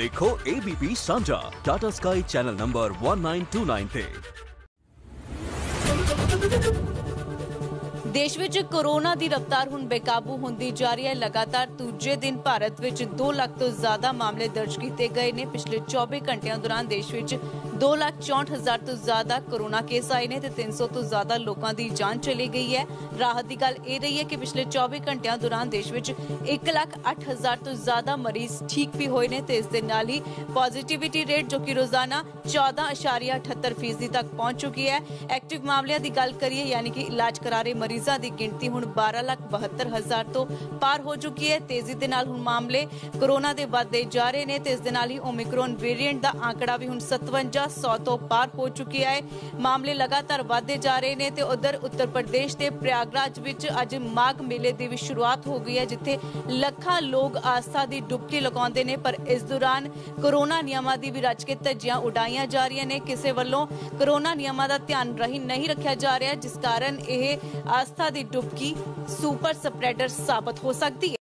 ਦੇਖੋ ABP ਸਾਂਝਾ Tata sky channel number 1929 ਤੇ। ਦੇਸ਼ ਵਿੱਚ ਕੋਰੋਨਾ ਦੀ ਰਫ਼ਤਾਰ ਹੁਣ ਬੇਕਾਬੂ ਹੁੰਦੀ ਜਾ ਰਹੀ ਹੈ। ਲਗਾਤਾਰ ਦੂਜੇ ਦਿਨ ਭਾਰਤ ਵਿੱਚ 2 ਲੱਖ ਤੋਂ ਜ਼ਿਆਦਾ ਮਾਮਲੇ ਦਰਜ ਕੀਤੇ ਗਏ ਨੇ। ਪਿਛਲੇ 24 ਘੰਟਿਆਂ ਦੌਰਾਨ ਦੇਸ਼ ਵਿੱਚ 2,64,000 ਤੋਂ ਜ਼ਿਆਦਾ ਕੋਰੋਨਾ ਕੇਸ ਆਏ ਨੇ ਤੇ 300 ਤੋਂ ਜ਼ਿਆਦਾ ਲੋਕਾਂ ਦੀ ਜਾਨ ਚਲੀ ਗਈ ਹੈ। ਰਾਹਤ ਦੀ ਗੱਲ ਇਹ ਰਹੀ ਹੈ ਕਿ ਪਿਛਲੇ 24 ਘੰਟਿਆਂ ਦੌਰਾਨ ਦੇਸ਼ ਵਿੱਚ 1,08,000 ਤੋਂ ਜ਼ਿਆਦਾ ਮਰੀਜ਼ ਠੀਕ ਵੀ ਹੋਏ ਨੇ ਤੇ ਇਸ ਦੇ ਨਾਲ ਹੀ ਪੋਜ਼ਿਟਿਵਿਟੀ ਰੇਟ ਜੋ ਕਿ ਰੋਜ਼ਾਨਾ 14.78% ਤੱਕ ਪਹੁੰਚ ਚੁੱਕੀ ਹੈ। ਐਕਟਿਵ ਮਾਮਲਿਆਂ ਦੀ ਗੱਲ ਕਰੀਏ ਯਾਨੀ ਕਿ ਇਲਾਜ ਕਰਾ ਰਹੇ ਮਰੀਜ਼ਾਂ ਦੀ ਗਿਣਤੀ ਹੁਣ 12,72,000 ਤੋਂ ਪਾਰ ਹੋ ਚੁੱਕੀ ਹੈ। ਤੇਜ਼ੀ ਦੇ ਨਾਲ ਹੁਣ ਮਾਮਲੇ ਕੋਰੋਨਾ ਦੇ ਵਧਦੇ ਜਾ ਰਹੇ ਨੇ ਤੇ ਇਸ ਦੇ ਨਾਲ ਹੀ ਓਮਿਕਰੋਨ ਵੇਰੀਐਂਟ ਦਾ ਆંકੜਾ ਵੀ ਹੁਣ 5700 ਤੋਂ ਪਾਰ ਹੋ ਚੁੱਕਿਆ ਹੈ। ਮਾਮਲੇ ਲਗਾਤਾਰ ਵਧਦੇ ਜਾ ਰਹੇ ਨੇ ਤੇ ਉਧਰ ਉੱਤਰ ਪ੍ਰਦੇਸ਼ ਦੇ ਪ੍ਰਯਾਗਰਾਜ ਵਿੱਚ ਅੱਜ ਮਾਘ ਮੇਲੇ ਦੀ ਵੀ ਸ਼ੁਰੂਆਤ ਹੋ ਗਈ ਹੈ, ਜਿੱਥੇ ਲੱਖਾਂ ਲੋਕ ਆਸਥਾ ਦੀ ਡੁਬਕੀ ਲਗਾਉਂਦੇ ਨੇ, ਪਰ ਇਸ ਦੌਰਾਨ ਕੋਰੋਨਾ ਨਿਯਮਾਂ ਦੀ ਵੀ ਰਚ ਕੇ ਧੱਜੀਆਂ ਉਡਾਈਆਂ ਜਾ ਰਹੀਆਂ ਨੇ। ਕਿਸੇ ਵੱਲੋਂ ਕੋਰੋਨਾ ਨਿਯਮਾਂ ਦਾ ਧਿਆਨ ਰਹੀ ਨਹੀਂ ਰੱਖਿਆ ਜਾ ਰਿਹਾ, ਜਿਸ ਕਾਰਨ ਇਹ ਆਸਥਾ ਦੀ ਡੁਬਕੀ ਸੁਪਰ ਸਪਰੈਡਰ ਸਾਬਤ ਹੋ ਸਕਦੀ ਹੈ।